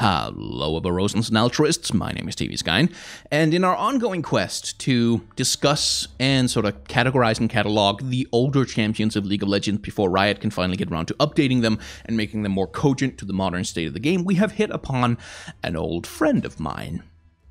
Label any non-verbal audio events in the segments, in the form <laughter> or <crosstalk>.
Hello, Avarosans and altruists. My name is TB Skyen, and in our ongoing quest to discuss and sort of categorize and catalog the older champions of League of Legends before Riot can finally get around to updating them and making them more cogent to the modern state of the game, we have hit upon an old friend of mine.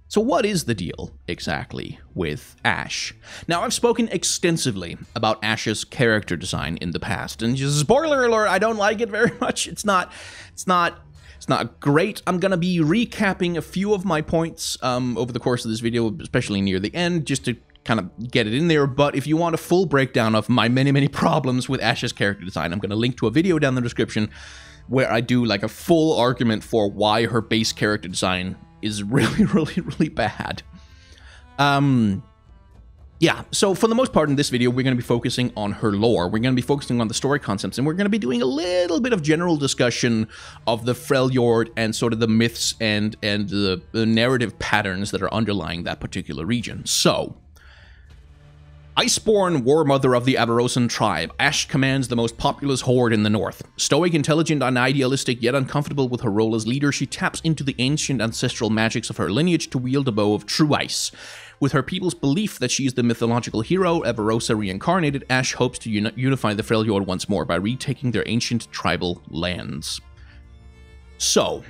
So, what is the deal exactly with Ashe? Now, I've spoken extensively about Ashe's character design in the past, and just spoiler alert, I don't like it very <laughs> much. It's not, it's not it's not great. I'm going to be recapping a few of my points um, over the course of this video, especially near the end, just to kind of get it in there. But if you want a full breakdown of my many, many problems with Ashe's character design, I'm going to link to a video down in the description where I do like a full argument for why her base character design is <laughs> really, really, really bad. Um, yeah, so for the most part in this video, we're going to be focusing on her lore. We're going to be focusing on the story concepts, and we're going to be doing a little bit of general discussion of the Freljord and sort of the myths and, and the, the narrative patterns that are underlying that particular region. So, Iceborn, war mother of the Avarosan tribe, Ashe commands the most populous horde in the north. Stoic, intelligent, and idealistic, yet uncomfortable with her role as leader, she taps into the ancient ancestral magics of her lineage to wield a bow of true ice. With her people's belief that she is the mythological hero, Avarosa reincarnated, Ashe hopes to uni unify the Freljord once more by retaking their ancient tribal lands. So,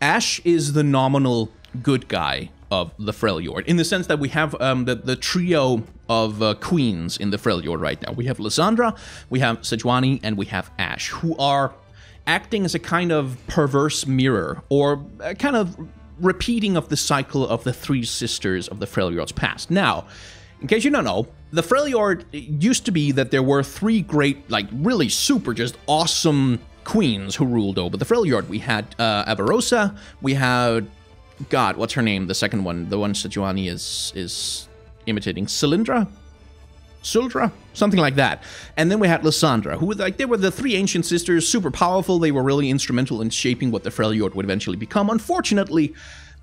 Ashe is the nominal good guy of the Freljord, in the sense that we have um, the, the trio of uh, queens in the Freljord right now. We have Lissandra, we have Sejuani, and we have Ashe, who are acting as a kind of perverse mirror, or a kind of repeating of the cycle of the three sisters of the Freljord's past. Now, in case you don't know, the Freljord used to be that there were three great, like really super, just awesome queens who ruled over the Freljord. We had uh, Avarosa, we had, God, what's her name? The second one, the one Sejuani is is imitating, Cylindra. Suldra, something like that. And then we had Lissandra, who like they were the three ancient sisters, super powerful. They were really instrumental in shaping what the Freljord would eventually become. Unfortunately,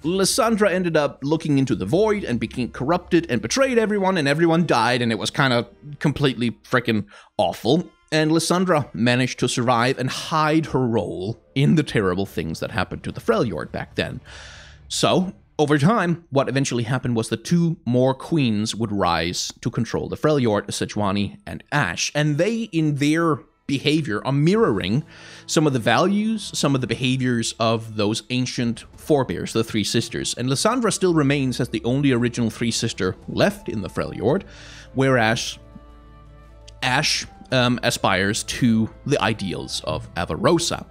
Lissandra ended up looking into the void and became corrupted and betrayed everyone, and everyone died, and it was kind of completely freaking awful. And Lissandra managed to survive and hide her role in the terrible things that happened to the Freljord back then. So, over time, what eventually happened was the two more queens would rise to control the Freljord, Sejuani and Ashe, and they, in their behavior, are mirroring some of the values, some of the behaviors of those ancient forebears, the Three Sisters. And Lissandra still remains as the only original Three Sister left in the Freljord, whereas Ashe um, aspires to the ideals of Avarosa.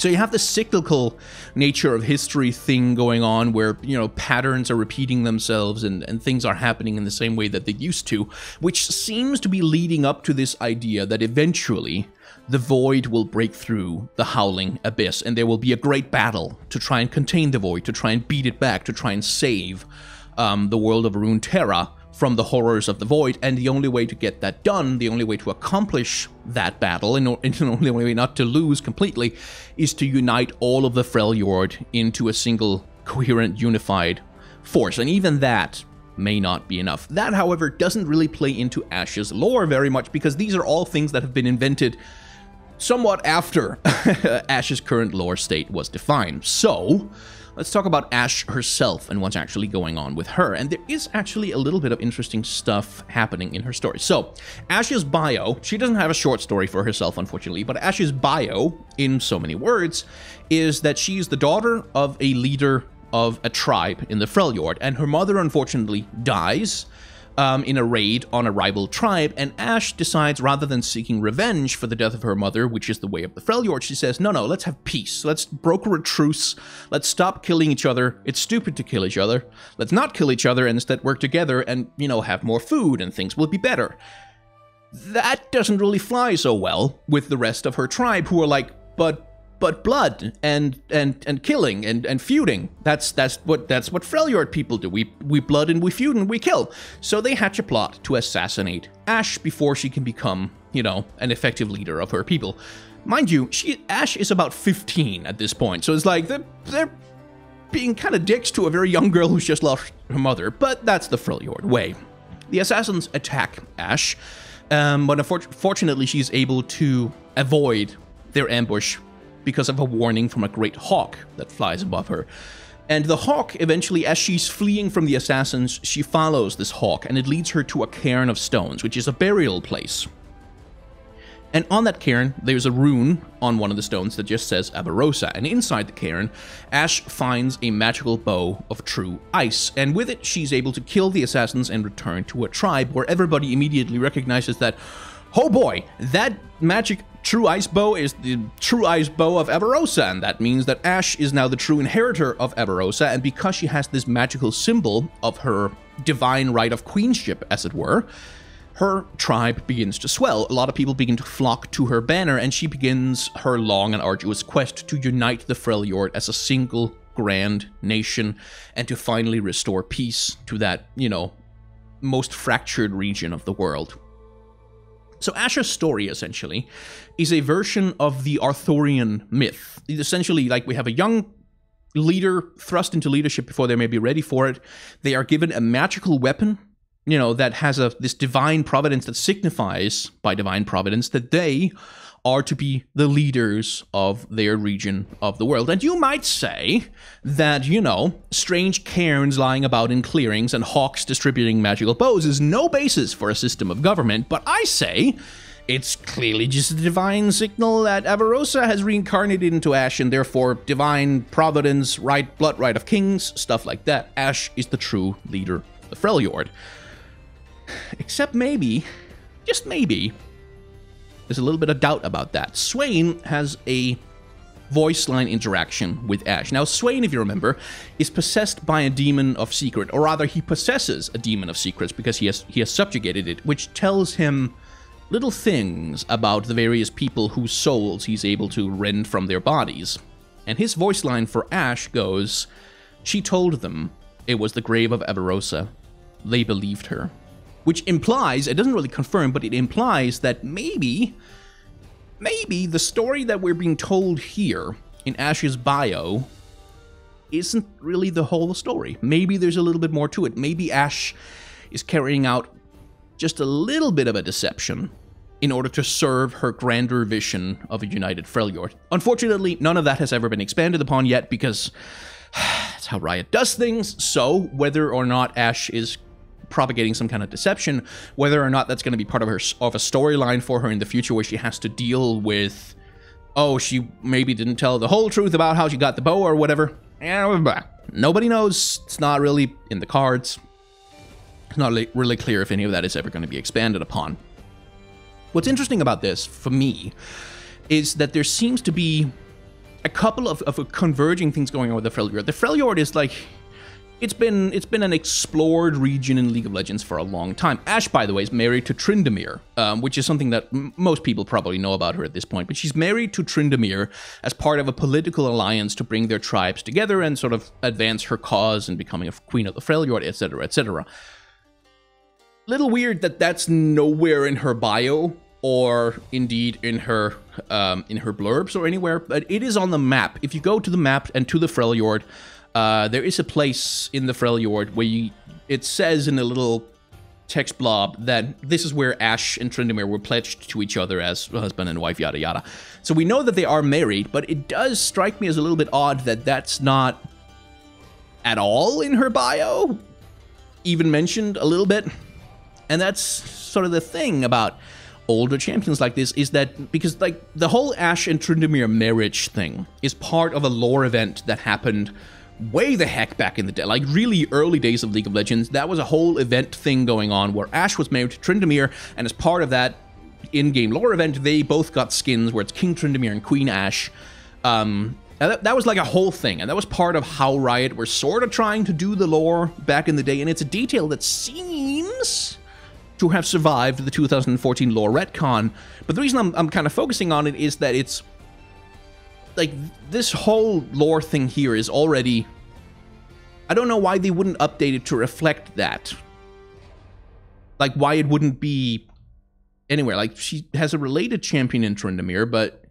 So you have the cyclical nature of history thing going on where, you know, patterns are repeating themselves and, and things are happening in the same way that they used to, which seems to be leading up to this idea that eventually the void will break through the howling abyss and there will be a great battle to try and contain the void, to try and beat it back, to try and save um, the world of Runeterra from the horrors of the void, and the only way to get that done, the only way to accomplish that battle, and <laughs> the only way not to lose completely, is to unite all of the Freljord into a single coherent, unified force. And even that may not be enough. That, however, doesn't really play into Ashe's lore very much, because these are all things that have been invented somewhat after <laughs> Ashe's current lore state was defined. So, let's talk about Ashe herself and what's actually going on with her. And there is actually a little bit of interesting stuff happening in her story. So, Ashe's bio, she doesn't have a short story for herself, unfortunately, but Ashe's bio, in so many words, is that she's the daughter of a leader of a tribe in the Freljord, and her mother unfortunately dies um, in a raid on a rival tribe, and Ashe decides rather than seeking revenge for the death of her mother, which is the way of the Freljord, she says, no, no, let's have peace. Let's broker a truce. Let's stop killing each other. It's stupid to kill each other. Let's not kill each other and instead work together and, you know, have more food and things will be better. That doesn't really fly so well with the rest of her tribe, who are like, but but blood and and and killing and and feuding. That's that's what that's what Freljord people do. We we blood and we feud and we kill. So they hatch a plot to assassinate Ashe before she can become, you know, an effective leader of her people. Mind you, she Ashe is about 15 at this point, so it's like they're, they're being kind of dicks to a very young girl who's just lost her mother. But that's the Freljord way. The assassins attack Ashe, um, but unfortunately she's able to avoid their ambush because of a warning from a great hawk that flies above her. And the hawk, eventually, as she's fleeing from the assassins, she follows this hawk, and it leads her to a cairn of stones, which is a burial place. And on that cairn, there's a rune on one of the stones that just says Avarosa. And inside the cairn, Ashe finds a magical bow of true ice. And with it, she's able to kill the assassins and return to a tribe where everybody immediately recognizes that, oh boy, that magic true ice bow is the true ice bow of Avarosa. And that means that Ashe is now the true inheritor of Avarosa. And because she has this magical symbol of her divine right of queenship, as it were, her tribe begins to swell. A lot of people begin to flock to her banner, and she begins her long and arduous quest to unite the Freljord as a single grand nation and to finally restore peace to that, you know, most fractured region of the world. So Ashe's story, essentially, is a version of the Arthurian myth. Essentially, like we have a young leader thrust into leadership before they may be ready for it. They are given a magical weapon you know, that has a this divine providence that signifies by divine providence that they are to be the leaders of their region of the world. And you might say that, you know, strange cairns lying about in clearings and hawks distributing magical bows is no basis for a system of government, but I say it's clearly just a divine signal that Avarosa has reincarnated into Ashe and therefore divine providence, right, blood right of kings, stuff like that. Ashe is the true leader of the Freljord. Except maybe, just maybe, there's a little bit of doubt about that. Swain has a voice line interaction with Ashe. Now, Swain, if you remember, is possessed by a demon of secret, or rather, he possesses a demon of secrets because he has he has subjugated it, which tells him little things about the various people whose souls he's able to rend from their bodies. And his voice line for Ashe goes, "She told them it was the grave of Avarosa. They believed her." Which implies, it doesn't really confirm, but it implies that maybe, maybe the story that we're being told here in Ashe's bio isn't really the whole story. Maybe there's a little bit more to it. Maybe Ashe is carrying out just a little bit of a deception in order to serve her grander vision of a united Freljord. Unfortunately, none of that has ever been expanded upon yet because <sighs> that's how Riot does things. So, whether or not Ashe is propagating some kind of deception, whether or not that's going to be part of her of a storyline for her in the future where she has to deal with oh, she maybe didn't tell the whole truth about how she got the bow or whatever. Nobody knows. It's not really in the cards. It's not really clear if any of that is ever going to be expanded upon. What's interesting about this, for me, is that there seems to be a couple of, of converging things going on with the Freljord. The Freljord is like it's been it's been an explored region in League of Legends for a long time. Ashe, by the way, is married to Tryndamere, um, which is something that m- most people probably know about her at this point. But she's married to Tryndamere as part of a political alliance to bring their tribes together and sort of advance her cause in becoming a queen of the Freljord, etc., etc. Little weird that that's nowhere in her bio or indeed in her um, in her blurbs or anywhere, but it is on the map. If you go to the map and to the Freljord. Uh, there is a place in the Freljord where you, it says in a little text blob that this is where Ashe and Tryndamere were pledged to each other as husband and wife, yada yada. So we know that they are married, but it does strike me as a little bit odd that that's not at all in her bio, even mentioned a little bit. And that's sort of the thing about older champions like this is that because like the whole Ashe and Tryndamere marriage thing is part of a lore event that happened way the heck back in the day, like really early days of League of Legends, that was a whole event thing going on where Ashe was married to Tryndamere, and as part of that in-game lore event, they both got skins where it's King Tryndamere and Queen Ashe. Um, that, that was like a whole thing, and that was part of how Riot were sort of trying to do the lore back in the day, and it's a detail that seems to have survived the 2014 lore retcon. But the reason I'm, I'm kind of focusing on it is that it's like this whole lore thing here is already I don't know why they wouldn't update it to reflect that. Like why it wouldn't be anywhere. Like she has a related champion in Tryndamere, but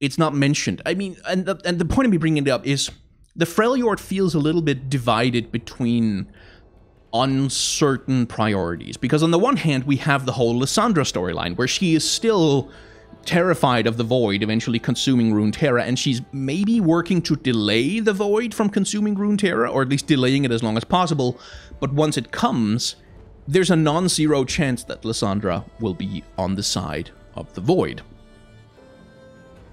it's not mentioned. I mean, and the, and the point of me bringing it up is the Freljord feels a little bit divided between uncertain priorities because on the one hand we have the whole Lissandra storyline where she is still terrified of the void eventually consuming Runeterra, and she's maybe working to delay the void from consuming Runeterra, or at least delaying it as long as possible. But once it comes, there's a non-zero chance that Lissandra will be on the side of the void.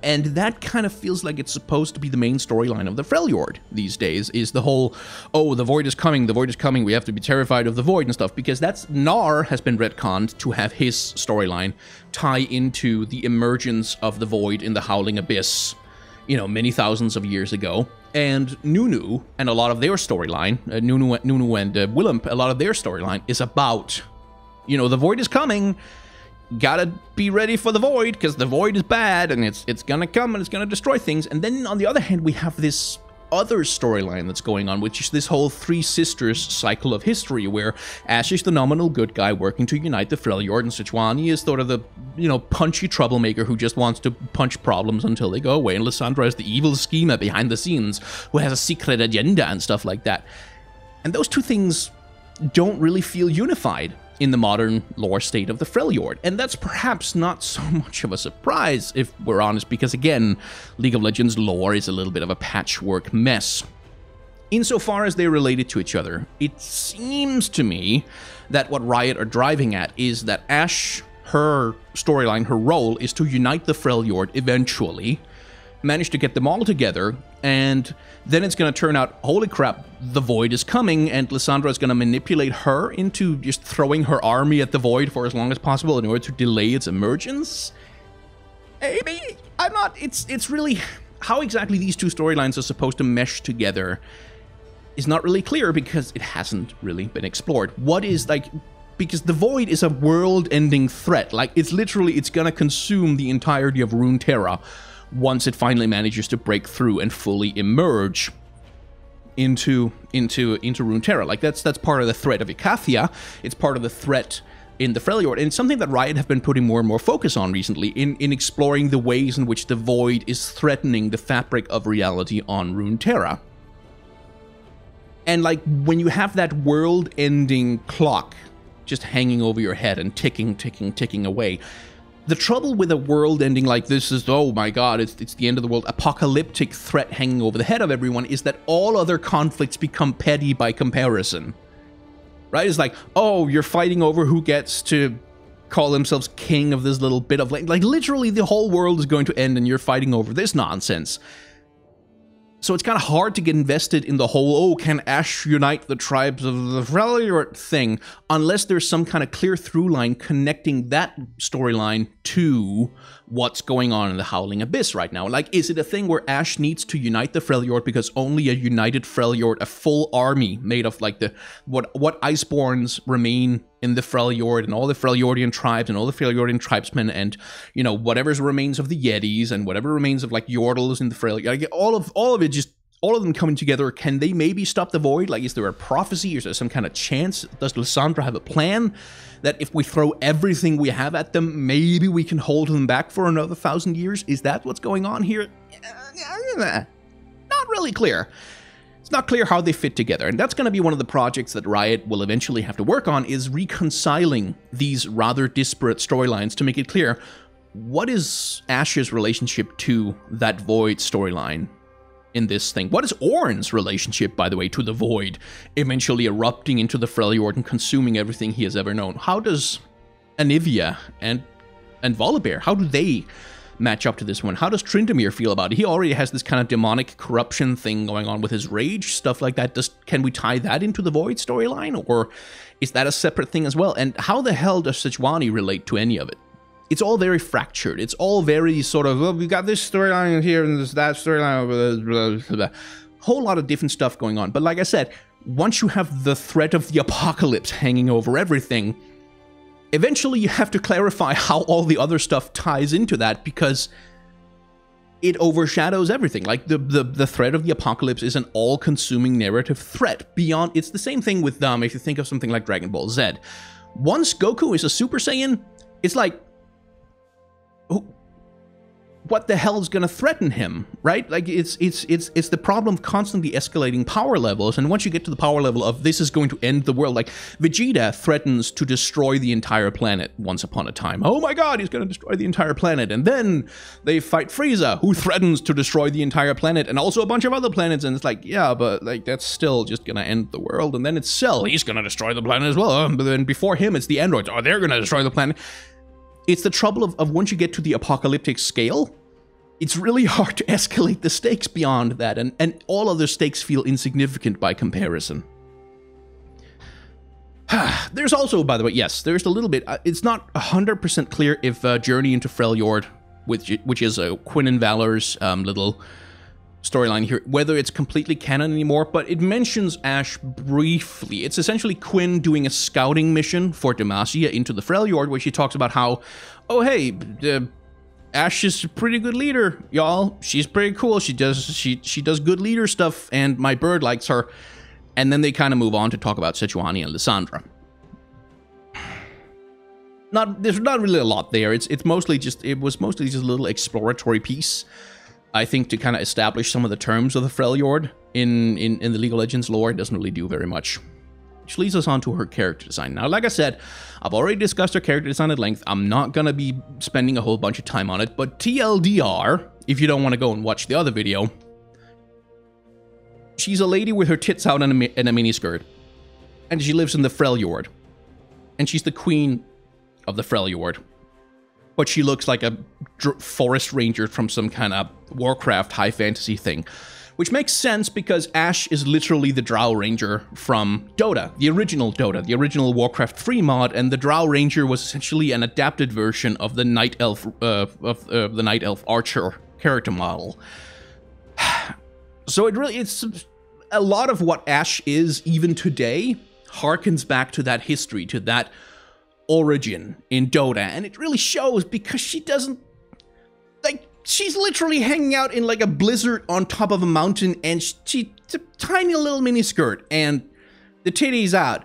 And that kind of feels like it's supposed to be the main storyline of the Freljord these days, is the whole, oh, the Void is coming, the Void is coming, we have to be terrified of the Void and stuff, because that's, Gnar has been retconned to have his storyline tie into the emergence of the Void in the Howling Abyss, you know, many thousands of years ago. And Nunu and a lot of their storyline, uh, Nunu, Nunu and uh, Willump, a lot of their storyline is about, you know, the Void is coming, gotta be ready for the void because the void is bad and it's it's gonna come and it's gonna destroy things. And then on the other hand, we have this other storyline that's going on, which is this whole Three Sisters cycle of history, where Ashe is the nominal good guy working to unite the Freljord, and Sejuani is sort of the, you know, punchy troublemaker who just wants to punch problems until they go away, and Lissandra is the evil schemer behind the scenes who has a secret agenda and stuff like that. And those two things don't really feel unified in the modern lore state of the Freljord. And that's perhaps not <laughs> so much of a surprise, if we're honest, because again, League of Legends lore is a little bit of a patchwork mess. Insofar as they're related to each other, it seems to me that what Riot are driving at is that Ashe, her storyline, her role is to unite the Freljord eventually, manage to get them all together, and then it's going to turn out, holy crap, the Void is coming, and Lissandra is going to manipulate her into just throwing her army at the Void for as long as possible in order to delay its emergence? Maybe? I'm not, it's, it's really, how exactly these two storylines are supposed to mesh together is not really clear because it hasn't really been explored. What is, like, because the Void is a world-ending threat. Like, it's literally, it's gonna consume the entirety of Runeterra once it finally manages to break through and fully emerge into into into Runeterra. Like that's that's part of the threat of Icathia. It's part of the threat in the Freljord, and it's something that Riot have been putting more and more focus on recently in, in exploring the ways in which the Void is threatening the fabric of reality on Runeterra. And like when you have that world-ending clock just hanging over your head and ticking, ticking, ticking away, the trouble with a world ending like this is, oh my god, it's, it's the end of the world, apocalyptic threat hanging over the head of everyone, is that all other conflicts become petty by comparison. Right? It's like, oh, you're fighting over who gets to call themselves king of this little bit of land. Like, literally, the whole world is going to end and you're fighting over this nonsense. So it's kind of hard to get invested in the whole, oh, can Ashe unite the tribes of the Freljord thing, unless there's some kind of clear through line connecting that storyline to what's going on in the Howling Abyss right now. Like, is it a thing where Ashe needs to unite the Freljord because only a united Freljord, a full army made of like the what what Iceborns remain in the Freljord and all the Freljordian tribes and all the Freljordian tribesmen and you know whatever remains of the Yetis and whatever remains of like Yordles in the Freljord, like, all of all of it just all of them coming together, can they maybe stop the void? Like, is there a prophecy? Is there some kind of chance? Does Lissandra have a plan that if we throw everything we have at them, maybe we can hold them back for another thousand years? Is that what's going on here? Not really clear. It's not clear how they fit together, and that's going to be one of the projects that Riot will eventually have to work on is reconciling these rather disparate storylines to make it clear what is Ashe's relationship to that Void storyline in this thing. What is Ornn's relationship, by the way, to the Void, eventually erupting into the Freljord and consuming everything he has ever known? How does Anivia and and Volibear, how do they match up to this one? How does Tryndamere feel about it? He already has this kind of demonic corruption thing going on with his rage, stuff like that. Does can we tie that into the Void storyline, or is that a separate thing as well? And how the hell does Sejuani relate to any of it? It's all very fractured. It's all very sort of, well, we got this storyline here and this that storyline over there. Whole lot of different stuff going on. But like I said, once you have the threat of the apocalypse hanging over everything, eventually you have to clarify how all the other stuff ties into that because it overshadows everything. Like the the, the threat of the apocalypse is an all-consuming narrative threat. Beyond, it's the same thing with um. If you think of something like Dragon Ball Z, once Goku is a Super Saiyan, it's like what the hell is going to threaten him, right? Like it's it's it's it's the problem of constantly escalating power levels, and once you get to the power level of this is going to end the world, like Vegeta threatens to destroy the entire planet once upon a time. Oh my God, he's going to destroy the entire planet, and then they fight Frieza, who threatens to destroy the entire planet and also a bunch of other planets, and it's like yeah, but like that's still just going to end the world, and then it's Cell, he's going to destroy the planet as well, um, but then before him it's the androids, oh they're going to destroy the planet it's the trouble of, of once you get to the apocalyptic scale, it's really <laughs> hard to escalate the stakes beyond that, and, and all other stakes feel insignificant by comparison. <sighs> there's also, by the way, yes, there's a little bit, uh, it's not 100% clear if uh, Journey into Freljord, which, which is uh, Quinn and Valor's um, little storyline here, whether it's completely canon anymore, but it mentions Ashe briefly. It's essentially Quinn doing a scouting mission for Demacia into the Freljord, where she talks about how, oh hey, uh, Ashe is a pretty good leader, y'all. She's pretty cool. She does she she does good leader stuff, and my bird likes her. And then they kind of move on to talk about Sejuani and Lissandra. Not there's not really a lot there. It's it's mostly just it was mostly just a little exploratory piece I think to kind of establish some of the terms of the Freljord in, in, in the League of Legends lore, it doesn't really do very much. Which leads us on to her character design. Now, like I said, I've already discussed her character design at length. I'm not going to be spending a whole bunch of time on it, but TLDR, if you don't want to go and watch the other video, she's a lady with her tits out in a, in a miniskirt, and she lives in the Freljord, and she's the queen of the Freljord but she looks like a forest ranger from some kind of Warcraft high fantasy thing. Which makes sense because Ashe is literally the Drow Ranger from Dota, the original Dota, the original Warcraft 3 mod, and the Drow Ranger was essentially an adapted version of the Night Elf, uh, of uh, the Night Elf Archer character model. <sighs> so it really, it's a lot of what Ashe is even today harkens back to that history, to that origin in Dota, and it really shows because she doesn't like she's literally hanging out in like a blizzard on top of a mountain, and she's a tiny little mini skirt, and the titties out,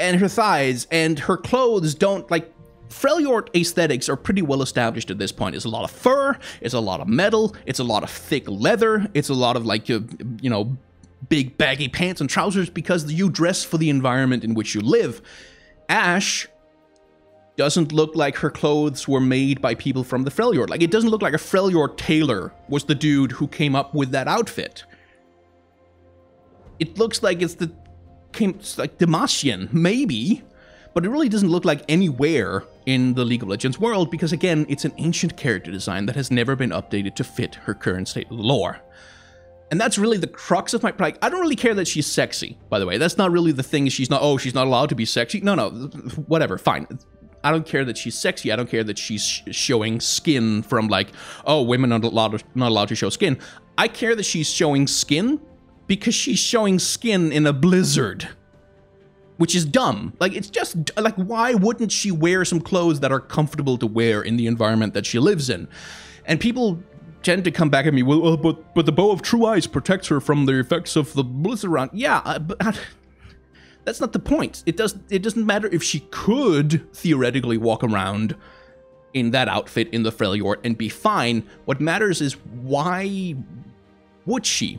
and her thighs, and her clothes don't like. Freljord aesthetics are pretty well established at this point. It's a lot of fur, it's a lot of metal, it's a lot of thick leather, it's a lot of like, you, you know, big baggy pants and trousers because you dress for the environment in which you live. Ashe doesn't look like her clothes were made by people from the Freljord. Like, it doesn't look like a Freljord tailor was the dude who came up with that outfit. It looks like it's the came it's like Demacian, maybe, but it really doesn't look like anywhere in the League of Legends world because again, it's an ancient character design that has never been updated to fit her current state of the lore. And that's really the crux of my like I don't really care that she's sexy, by the way. That's not really the thing she's not oh, she's not allowed to be sexy. No, no, whatever, fine. I don't care that she's sexy. I don't care that she's sh showing skin from like, oh, women are not allowed, to, not allowed to show skin. I care that she's showing skin because she's showing skin in a blizzard. Which is dumb. Like, it's just, like, why wouldn't she wear some clothes that are comfortable to wear in the environment that she lives in? And people tend to come back at me, well, but but the bow of true eyes protects her from the effects of the blizzard round. Yeah, uh, but uh, <laughs> that's not the point. It does it doesn't matter if she could theoretically walk around in that outfit in the Freljord and be fine. What matters is why would she?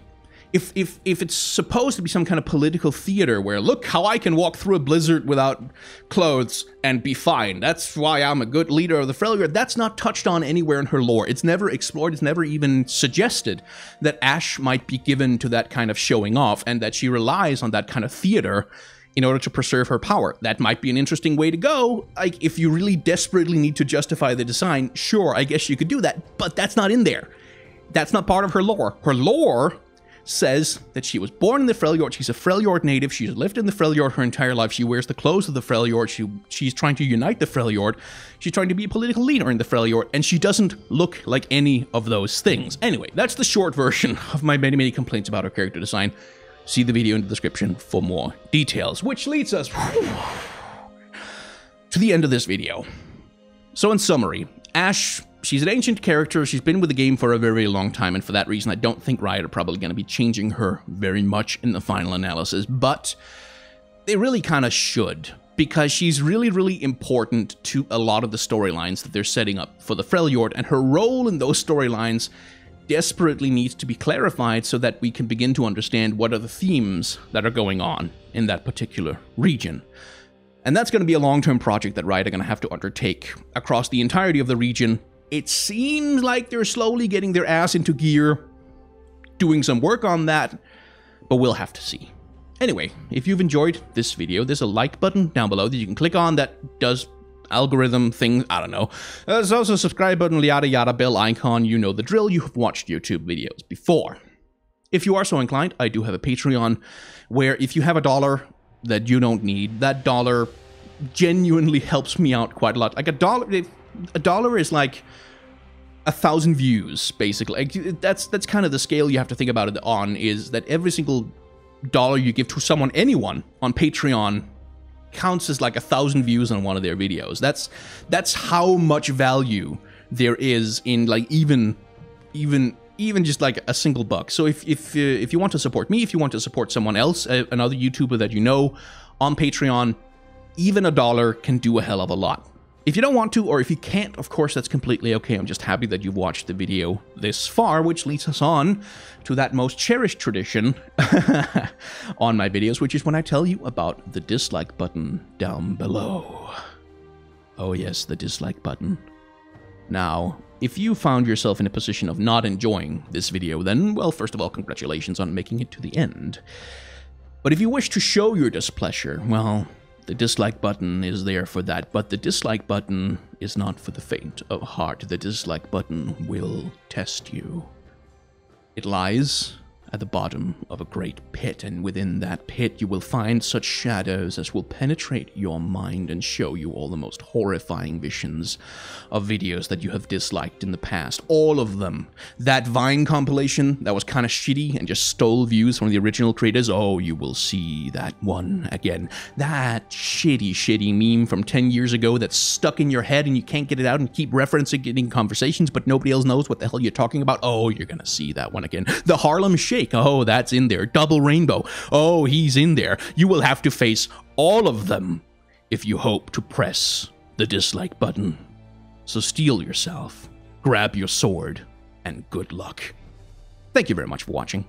If if if it's supposed to be some kind of political theater where look how I can walk through a blizzard without clothes and be fine. That's why I'm a good leader of the Freljord. That's not touched on anywhere in her lore. It's never explored. It's never even suggested that Ashe might be given to that kind of showing off and that she relies on that kind of theater in order to preserve her power. That might be an interesting way to go. Like if you really desperately need to justify the design, sure, I guess you could do that, but that's not in there. That's not part of her lore. Her lore says that she was born in the Freljord. She's a Freljord native. She's lived in the Freljord her entire life. She wears the clothes of the Freljord. She, she's trying to unite the Freljord. She's trying to be a political leader in the Freljord, and she doesn't look like any of those things. Anyway, that's the short version of my many, many complaints about her character design. See the video in the description for more details, which leads us <sighs> to the end of this video. So in summary, Ashe she's an ancient character. She's been with the game for a very long time, and for that reason, I don't think Riot are probably going to be changing her very much in the final analysis. But they really kind of should. because she's really, really important to a lot of the storylines that they're setting up for the Freljord, and her role in those storylines desperately needs to be clarified so that we can begin to understand what are the themes that are going on in that particular region. And that's going to be a long term project that Riot are going to have to undertake across the entirety of the region. It seems like they're slowly getting their ass into gear, doing some work on that, but we'll have to see. Anyway, if you've enjoyed this video, there's a like button down below that you can click on that does algorithm things, I don't know. Uh, there's also a subscribe button, yada yada, bell icon, you know the drill, you have watched YouTube videos before. If you are so inclined, I do have a Patreon where if you have a dollar that you don't need, that dollar genuinely helps me out quite a lot. Like a dollar, a dollar is like a thousand views, basically. Like that's that's kind of the scale you have to think about it on. Is that every single dollar you give to someone, anyone on Patreon, counts as like a thousand views on one of their videos. That's that's how much value there is in like even even even just like a single buck. So if if uh, if you want to support me, if you want to support someone else, uh, another YouTuber that you know on Patreon, even a dollar can do a hell of a lot. If you don't want to, or if you can't, of course, that's completely okay. I'm just happy that you've watched the video this far, which leads us on to that most cherished tradition <laughs> on my videos, which is when I tell you about the dislike button down below. Oh yes, the dislike button. Now, if you found yourself in a position of not enjoying this video, then, well, first of all, congratulations on making it to the end. But if you wish to show your displeasure, well, the dislike button is there for that, but the dislike button is not for the faint of heart. The dislike button will test you. It lies at the bottom of a great pit, and within that pit you will find such shadows as will penetrate your mind and show you all the most horrifying visions of videos that you have disliked in the past. All of them. That Vine compilation that was kind of shitty and just stole views from the original creators, oh, you will see that one again. That shitty, shitty meme from 10 years ago that's stuck in your head and you can't get it out and keep referencing it in conversations, but nobody else knows what the hell you're talking about. Oh, you're gonna see that one again. The Harlem Shake Oh, that's in there. Double Rainbow. Oh, he's in there. You will have to face all of them if you hope to press the dislike button. So steel yourself, grab your sword, and good luck. Thank you very much for watching.